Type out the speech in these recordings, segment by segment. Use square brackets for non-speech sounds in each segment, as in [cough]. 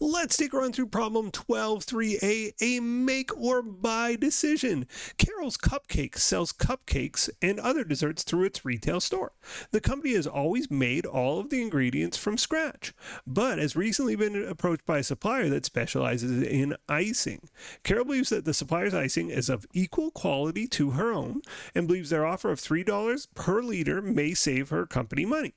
Let's take a run through problem 12.3a, a make or buy decision. Carol's Cupcakes sells cupcakes and other desserts through its retail store. The company has always made all of the ingredients from scratch, but has recently been approached by a supplier that specializes in icing. Carol believes that the supplier's icing is of equal quality to her own and believes their offer of $3 per liter may save her company money.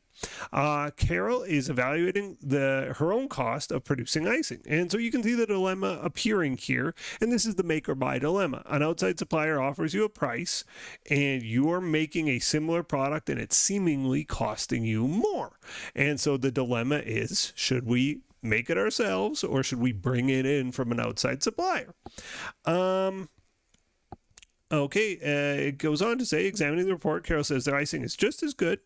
Uh, Carol is evaluating the her own cost of producing icing, and so you can see the dilemma appearing here. And this is the make or buy dilemma. An outside supplier offers you a price, and you are making a similar product, and it's seemingly costing you more. And so the dilemma is: should we make it ourselves, or should we bring it in from an outside supplier? Um, Okay, uh, it goes on to say, examining the report, Carol says their icing is just as good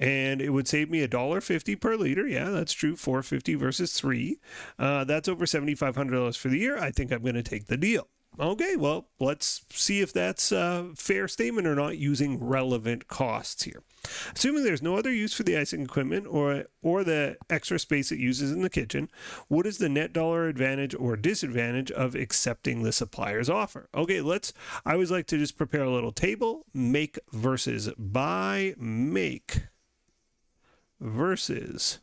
and it would save me a dollar fifty per liter. Yeah, that's true. Four fifty versus three. Uh, that's over seventy five hundred dollars for the year. I think I'm going to take the deal. Okay, well, let's see if that's a fair statement or not using relevant costs here. Assuming there's no other use for the icing equipment or or the extra space it uses in the kitchen, what is the net dollar advantage or disadvantage of accepting the supplier's offer? Okay, let's I always like to just prepare a little table, make versus buy, make versus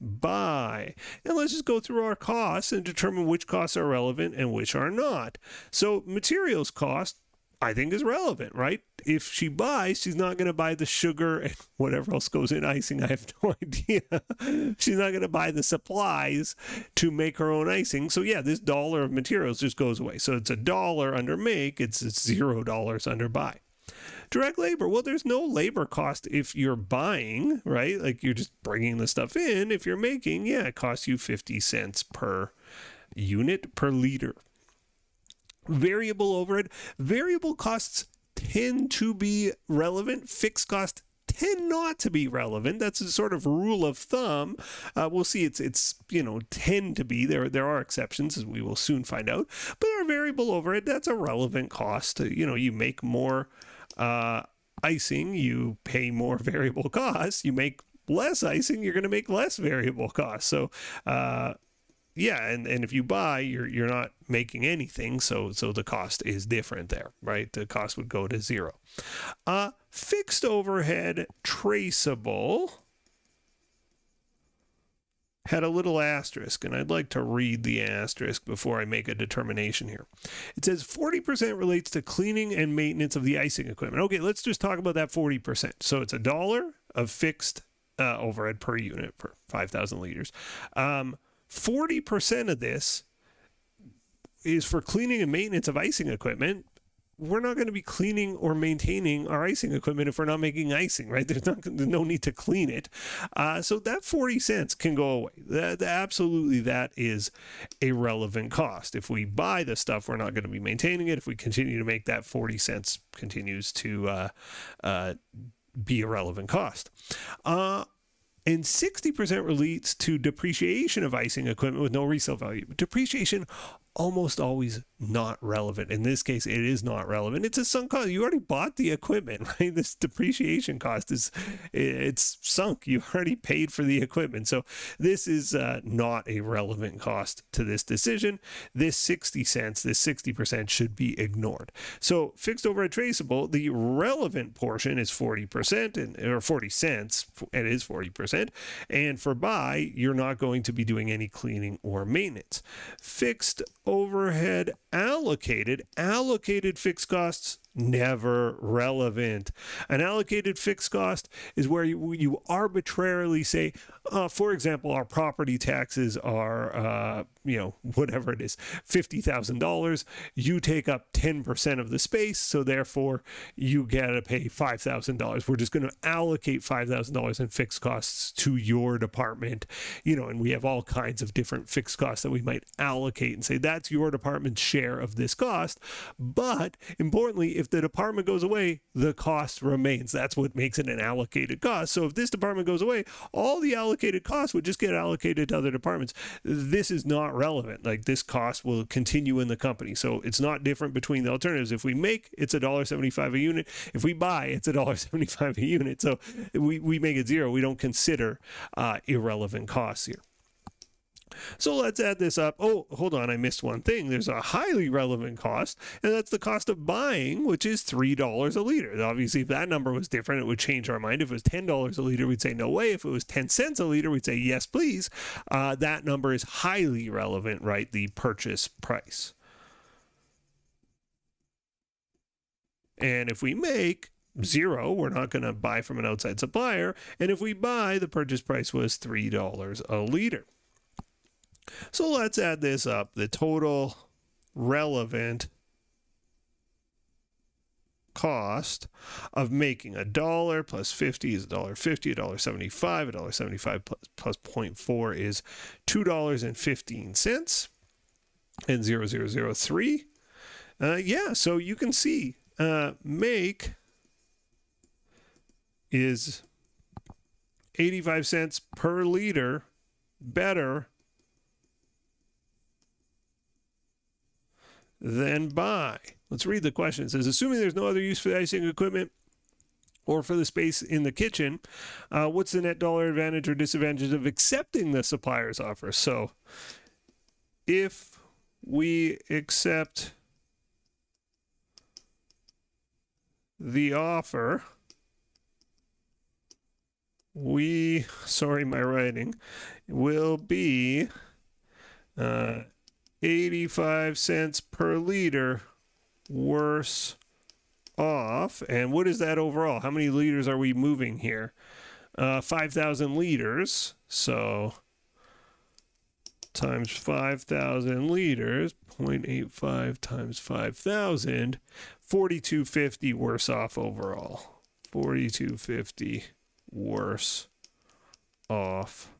buy. And let's just go through our costs and determine which costs are relevant and which are not. So materials cost I think is relevant, right? If she buys, she's not going to buy the sugar and [laughs] whatever else goes in icing. I have no [laughs] idea. she's not going to buy the supplies to make her own icing. So yeah, this dollar of materials just goes away. So it's a dollar under make. It's, zero dollars under buy. Direct labor. Well, there's no labor cost if you're buying, right? Like you're just bringing the stuff in. If you're making, yeah, it costs you 50 cents per unit per liter. Variable overhead. Variable costs tend to be relevant. Fixed cost tend not to be relevant. That's a sort of rule of thumb. Uh, we'll see. It's it's you know tend to be there. There are exceptions, as we will soon find out. But our variable overhead that's a relevant cost. You know, you make more uh, icing, you pay more [laughs] variable costs. You make less icing, you're going to make less variable costs. So, uh, yeah, and, and if you buy, you're you're not making anything, so so the cost is different there, right? The cost would go to zero. Uh, fixed overhead traceable had a little asterisk, and I'd like to read the asterisk before I make a determination here. It says 40% relates to cleaning and maintenance of the icing equipment. Okay, let's just talk about that 40%. So it's a dollar of fixed uh, overhead per unit per 5,000 liters. Um, 40% of this is for cleaning and maintenance of icing equipment we're not going to be cleaning or maintaining our icing equipment if we're not making icing, right? There's not there's no need to clean it. Uh, so that 40 cents can go away. That, absolutely, that is a relevant cost. If we buy the stuff, we're not going to be maintaining it. If we continue to make that 40 cents continues to uh, uh, be a relevant cost. Uh, and 60% relates to depreciation of icing equipment with no resale value. Depreciation almost always not relevant. In this case, it is not relevant. It's a sunk cost. You already bought the equipment, [laughs] right? This depreciation cost is it's sunk. You already paid for the equipment. So this is uh, not a relevant cost to this decision. This 60 cents, this 60% should be ignored. So fixed overhead traceable, the relevant portion is 40% and or 40 cents. It is 40%. And for buy, you're not going to be doing any cleaning or maintenance. Fixed overhead allocated, allocated fixed costs never relevant. An allocated fixed cost is where you, you arbitrarily say, uh, for example, our property taxes are, uh, you know, whatever it is, $50,000. You take up 10% of the space, so therefore you got to pay $5,000. We're just going to allocate $5,000 in fixed costs to your department, you know, and we have all kinds of different fixed costs that we might allocate and say that's your department's share of this cost. But importantly, if the department goes away, the cost remains. That's what makes it an allocated cost. So if this department goes away, all the allocated costs would just get allocated to other departments. This is not relevant. Like this cost will continue in the company. So it's not different between the alternatives. If we make, it's a dollar seventy-five a unit. If we buy, it's a dollar seventy-five a unit. So we, we make it zero. We don't consider uh, irrelevant costs here. So let's add this up. Oh, hold on, I missed one thing. There's a highly relevant cost, and that's the cost of buying, which is $3 a liter. Obviously, if that number was different, it would change our mind. If it was $10 a liter, we'd say no way. If it was 10 cents a liter, we'd say yes, please. Uh, that number is highly relevant, right? The purchase price. And if we make zero, we're not going to buy from an outside supplier. And if we buy, the purchase price was $3 a liter. So let's add this up. The total relevant cost of making a dollar plus 50 is a dollar 50 a dollar 75 a dollar 75 plus, plus 0.4 is two dollars and 15 cents and 0003 uh, yeah so you can see uh, make is 85 cents per liter better than buy. Let's read the question. It says, assuming there's no other use for the icing equipment or for the space in the kitchen, uh, what's the net dollar advantage or disadvantage of accepting the supplier's offer? So if we accept the offer, we, sorry, my writing, will be uh, 85 cents per liter worse off. And what is that overall? How many liters are we moving here? Uh, 5,000 liters. So times 5,000 liters, 0.85 times 5,000, 4250 worse off overall. 4250 worse off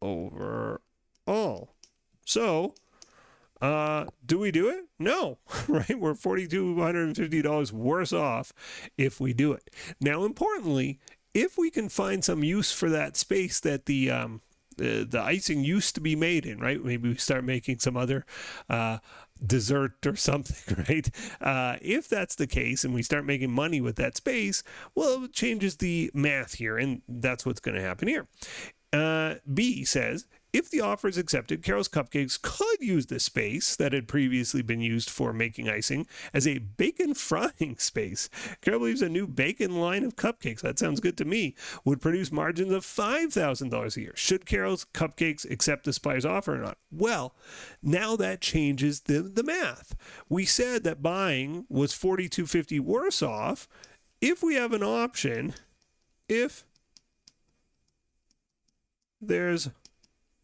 overall. So, uh, do we do it? No, [laughs] right? We're $4,250 worse off if we do it. Now, importantly, if we can find some use for that space that the um, the, the icing used to be made in, right? Maybe we start making some other uh, dessert or [laughs] something, right? Uh, if that's the case and we start making money with that space, well, it changes the math here, and that's what's going to happen here. Uh, B says if the offer is accepted, Carol's Cupcakes could use the space that had previously been used for making icing as a bacon [laughs] frying space. Carol believes a new bacon line of cupcakes, that sounds good to me, would produce margins of $5,000 a year. Should Carol's Cupcakes accept the supplier's offer or not? Well, now that changes the, the math. We said that buying was 4250 worse off. If we have an option, if there's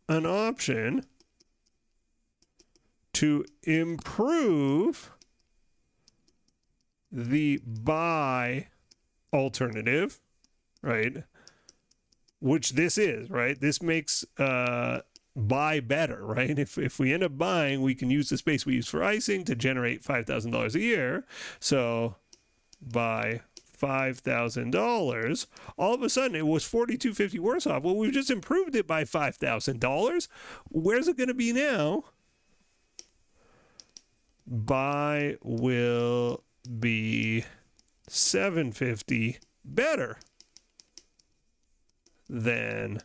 an option to improve the buy alternative, right? Which this is, right? This makes uh, buy better, right? If, if we end up buying, we can use the space we use for icing to generate $5,000 a year. So buy $5,000, all of a sudden it was 4250 worse off. Well, we've just improved it by $5,000. Where's it going to be now? Buy will be 750 better than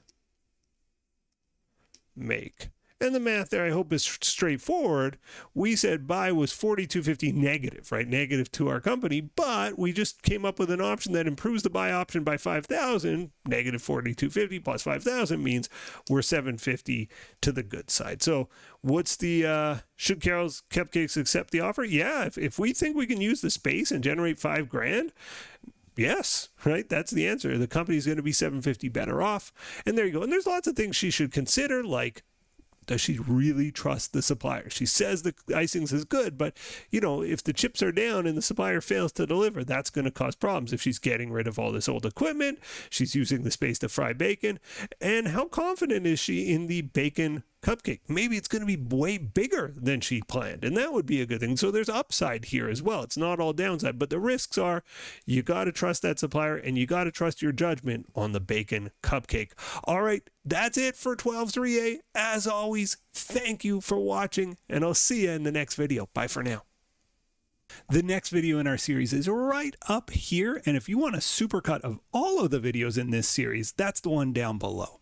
make. And the math there, I hope, is straightforward. We said buy was 4250 negative, right? Negative to our company, but we just came up with an option that improves the buy option by 5,000. Negative 4250 plus 5,000 means we're 750 to the good side. So, what's the uh, should Carol's Cupcakes accept the offer? Yeah, if, if we think we can use the space and generate five grand, yes, right? That's the answer. The company's going to be 750 better off. And there you go. And there's lots of things she should consider, like does she really trust the supplier? She says the icings is good, but you know, if the chips are down and the supplier fails to deliver, that's going to cause problems. If she's getting rid of all this old equipment, she's using the space to fry bacon, and how confident is she in the bacon cupcake. Maybe it's going to be way bigger than she planned, and that would be a good thing. So there's upside here as well. It's not all downside, but the risks are you got to trust that supplier and you got to trust your judgment on the bacon cupcake. All right, that's it for 123A. As always, thank you for watching, and I'll see you in the next video. Bye for now. The next video in our series is right up here, and if you want a supercut of all of the videos in this series, that's the one down below.